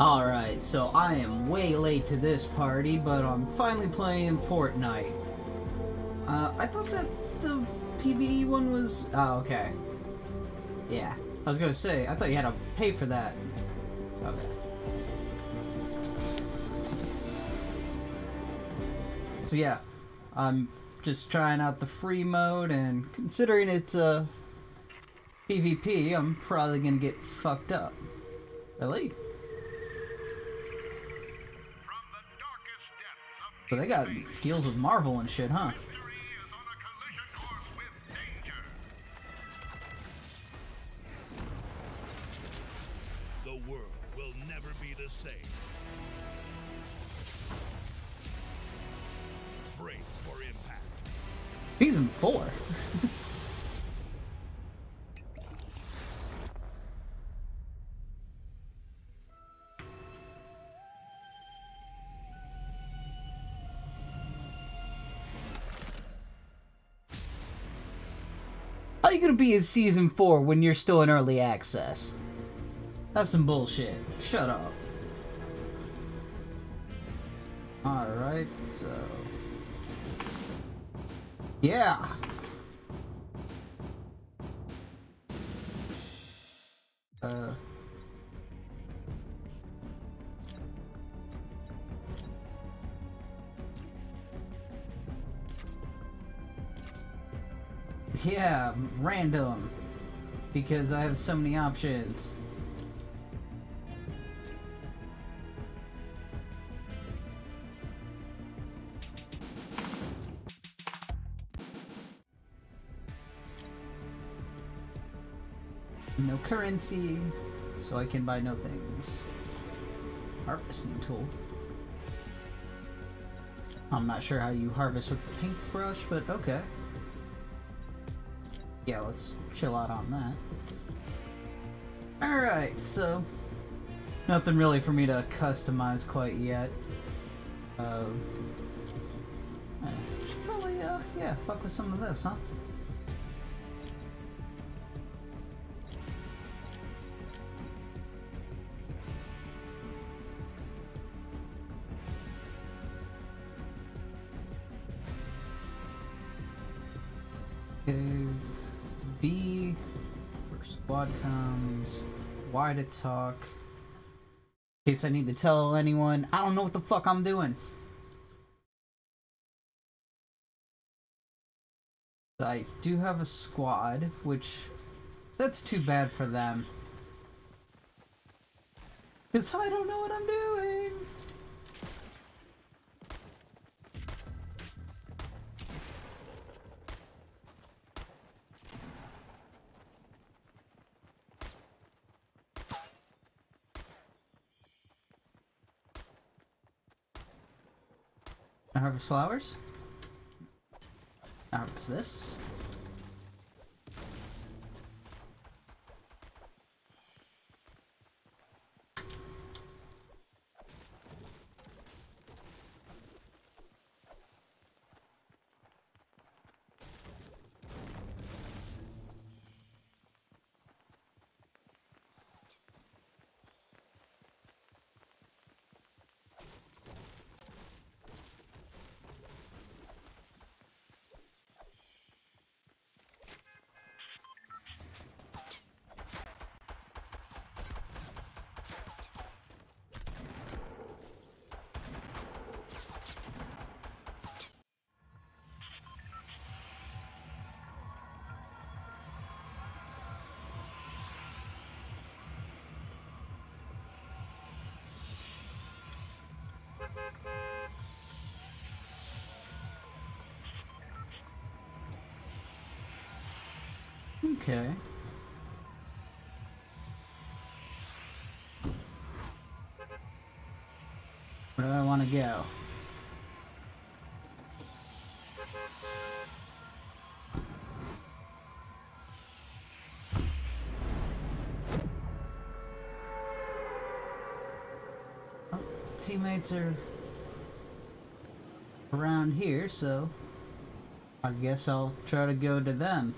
Alright, so I am way late to this party, but I'm finally playing Fortnite. Uh, I thought that the PvE one was... Oh, okay. Yeah. I was gonna say, I thought you had to pay for that. Okay. So yeah, I'm just trying out the free mode, and considering it's uh, PvP, I'm probably gonna get fucked up. Really? So they got deals with Marvel and shit, huh? The world will never be the same. Brace for impact. Season 4? you gonna be in season four when you're still in early access? That's some bullshit. Shut up. Alright, so. Yeah. Uh. Yeah, random. Because I have so many options. No currency, so I can buy no things. Harvesting tool. I'm not sure how you harvest with the paintbrush, but okay. Yeah, let's chill out on that. Alright, so... Nothing really for me to customize quite yet. Uh, I should probably, uh, yeah, fuck with some of this, huh? Okay, B for squad comms, Y to talk. In case I need to tell anyone, I don't know what the fuck I'm doing. I do have a squad, which that's too bad for them. Cause I don't know what I'm doing. I harvest flowers. Harvest this. Okay. Where do I want to go? teammates are around here, so I guess I'll try to go to them.